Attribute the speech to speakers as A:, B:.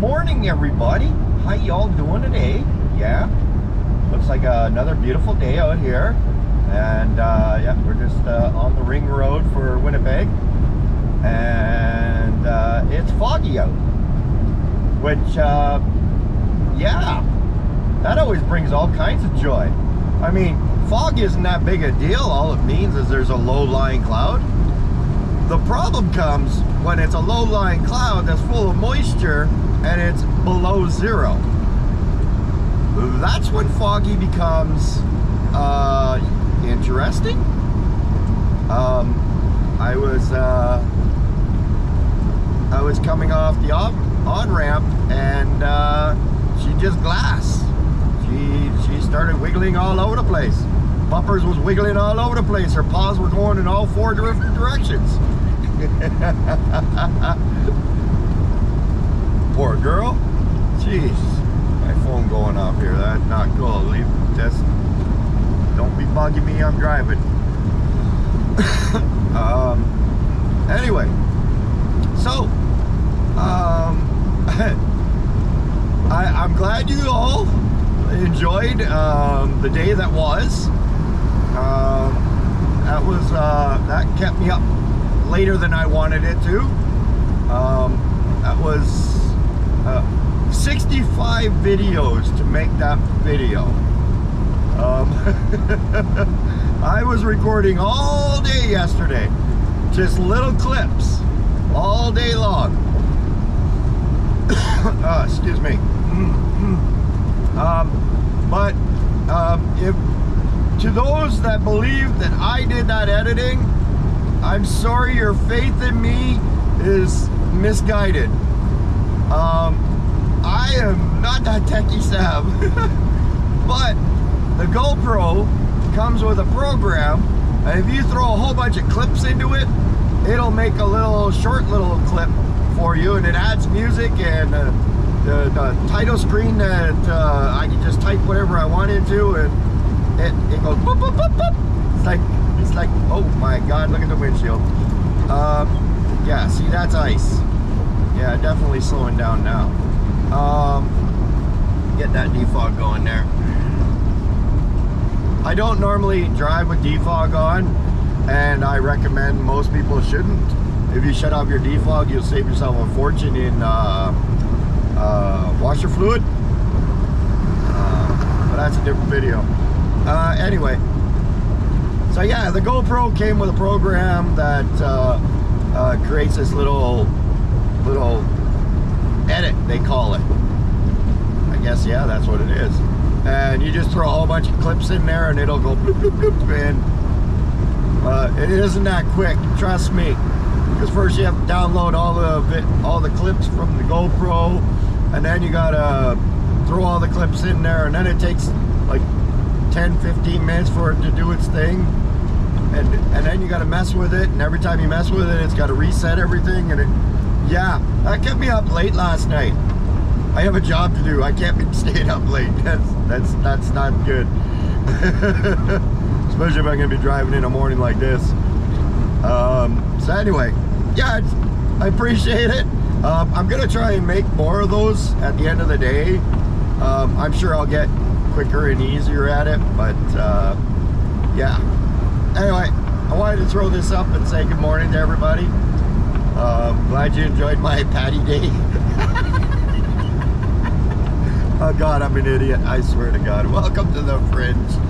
A: morning, everybody. How y'all doing today? Yeah, looks like uh, another beautiful day out here, and uh, yeah, we're just uh, on the ring road for Winnipeg, and uh, it's foggy out, which uh, yeah, that always brings all kinds of joy. I mean, fog isn't that big a deal. All it means is there's a low-lying cloud. The problem comes when it's a low-lying cloud that's full of moisture and it's below zero. That's when foggy becomes uh, interesting. Um, I was uh, I was coming off the on, ramp and uh, she just glass. She she started wiggling all over the place. Bumpers was wiggling all over the place. Her paws were going in all four different directions. Poor girl. Jeez. My phone going off here. That's not cool. Leave just don't be bugging me, I'm driving. um anyway. So um I, I'm glad you all enjoyed um, the day that was. Um, that was uh, that kept me up later than I wanted it to. Um, that was uh, 65 videos to make that video. Um, I was recording all day yesterday, just little clips, all day long. uh, excuse me. um, but um, if to those that believe that I did that editing, I'm sorry your faith in me is misguided. Um, I am not that techie sav, but the GoPro comes with a program, and if you throw a whole bunch of clips into it, it'll make a little short little clip for you, and it adds music and uh, the, the, title screen that uh, I can just type whatever I want into, and it, it goes boop, boop, boop, boop. It's like it's like oh my god, look at the windshield. Um, yeah, see that's ice. Yeah, definitely slowing down now. Um, get that defog going there. I don't normally drive with defog on, and I recommend most people shouldn't. If you shut off your defog, you'll save yourself a fortune in uh, uh, washer fluid. Uh, but that's a different video. Uh, anyway, so yeah, the GoPro came with a program that uh, uh, creates this little little edit, they call it. I guess, yeah, that's what it is. And you just throw a whole bunch of clips in there and it'll go bloop, bloop, bloop, and uh, it isn't that quick, trust me. Because first you have to download all the all the clips from the GoPro, and then you gotta throw all the clips in there, and then it takes like 10, 15 minutes for it to do its thing. And, and then you gotta mess with it, and every time you mess with it, it's gotta reset everything, and it, yeah, that kept me up late last night. I have a job to do. I can't be staying up late. That's that's that's not good. Especially if I'm gonna be driving in a morning like this. Um, so anyway, yeah, I appreciate it. Um, I'm gonna try and make more of those at the end of the day. Um, I'm sure I'll get quicker and easier at it, but uh, yeah. Anyway, I wanted to throw this up and say good morning to everybody. Uh, glad you enjoyed my patty day. oh God, I'm an idiot. I swear to God. Welcome to the Fringe.